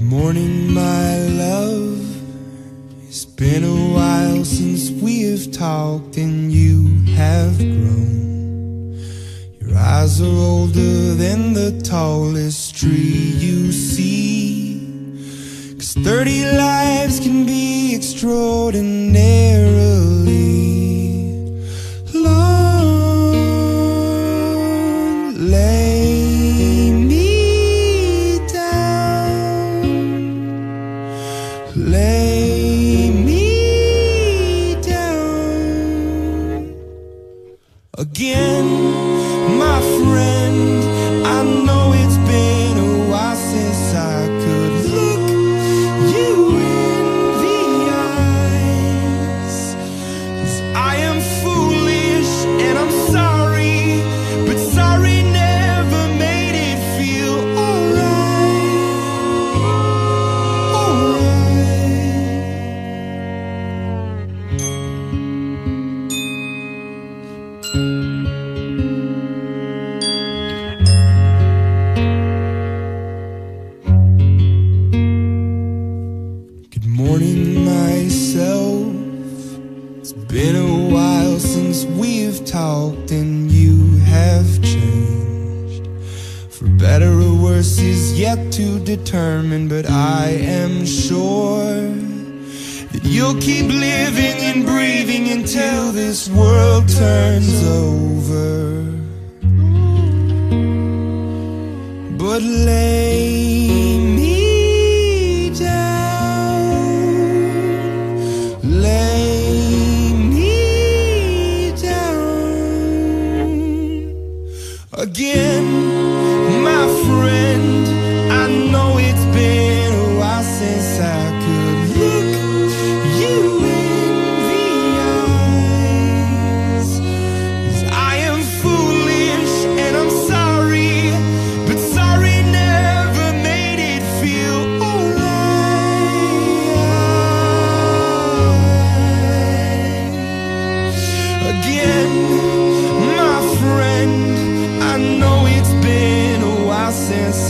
Morning, my love. It's been a while since we have talked, and you have grown. Your eyes are older than the tallest tree you see. Cause 30 lives can be extraordinarily long. Late. Lay me down again, my friend. Myself. It's been a while since we've talked, and you have changed. For better or worse is yet to determine, but I am sure that you'll keep living and breathing until this world turns over. But lay again, my friend. I know it's been a while since I could look you in the eyes. I am foolish and I'm sorry, but sorry never made it feel alright. Again. I know it's been a while since